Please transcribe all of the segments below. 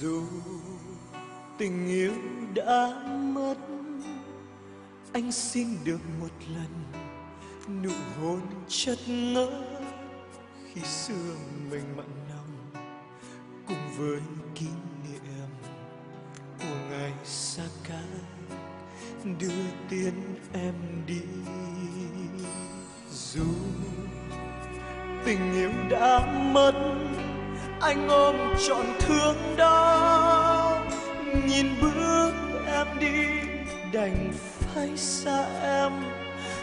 dù tình yêu đã mất, anh xin được một lần nụ hôn chất ngỡ khi xưa mình mặn nồng cùng với kỷ niệm của ngày xa cách đưa tiến em đi. Dù tình yêu đã mất anh ôm trọn thương đau nhìn bước em đi, đành phải xa em,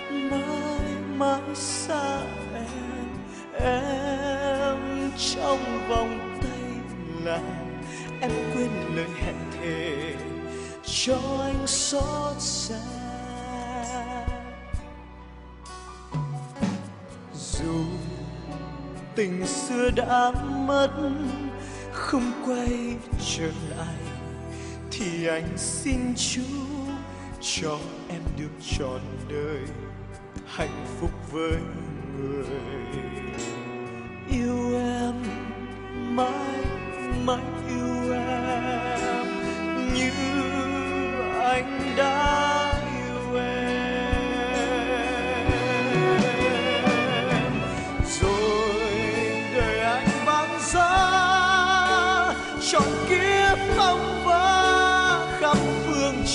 mãi mãi xa em. Em trong vòng tay là em quên lời hẹn thề cho anh xót xa. Tình xưa đã mất, không quay trở lại, thì anh xin chú cho em được trọn đời hạnh phúc với người. Yêu em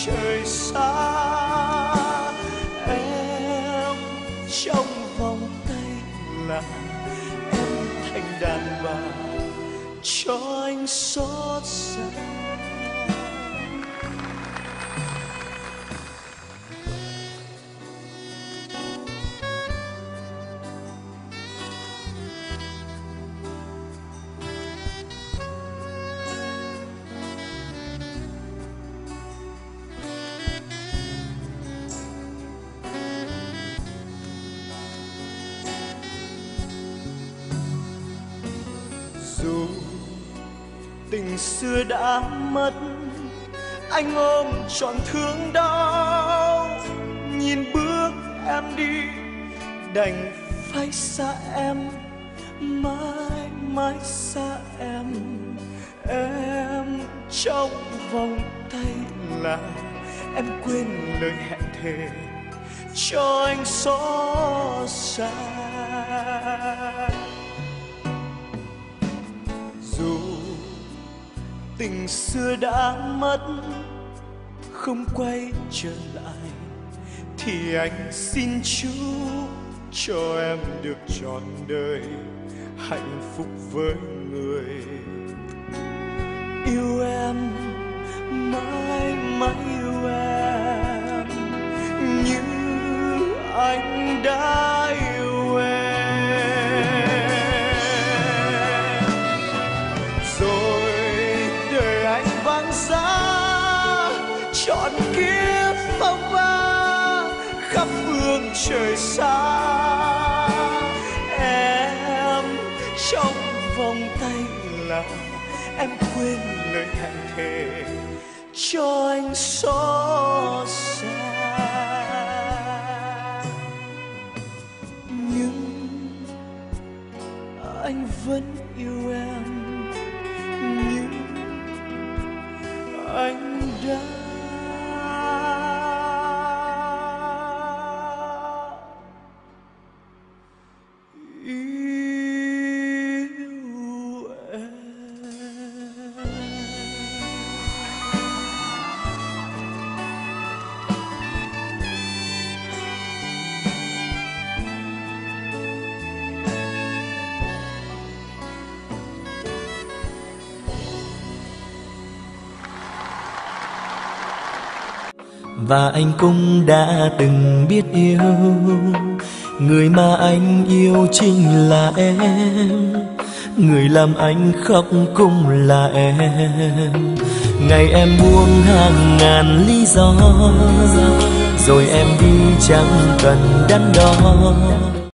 trời xa. Em trong vòng tay là em thành đàn bà cho anh xót xa. Tình xưa đã mất. Anh ôm trọn thương đau, nhìn bước em đi, đành phải xa em, mãi mãi xa em. Em trong vòng tay là em quên lời hẹn thề cho anh xót xa. Tình xưa đã mất, không quay trở lại. Thì anh xin chúa cho em được trọn đời hạnh phúc với người. Yêu em mãi mãi yêu trời xa. Em trong vòng tay là em quên lời hẹn thề cho anh xót xa. Nhưng anh vẫn yêu em. Và anh cũng đã từng biết yêu. Người mà anh yêu chính là em. Người làm anh khóc cũng là em. Ngày em buông hàng ngàn lý do, rồi em đi chẳng cần đắn đo.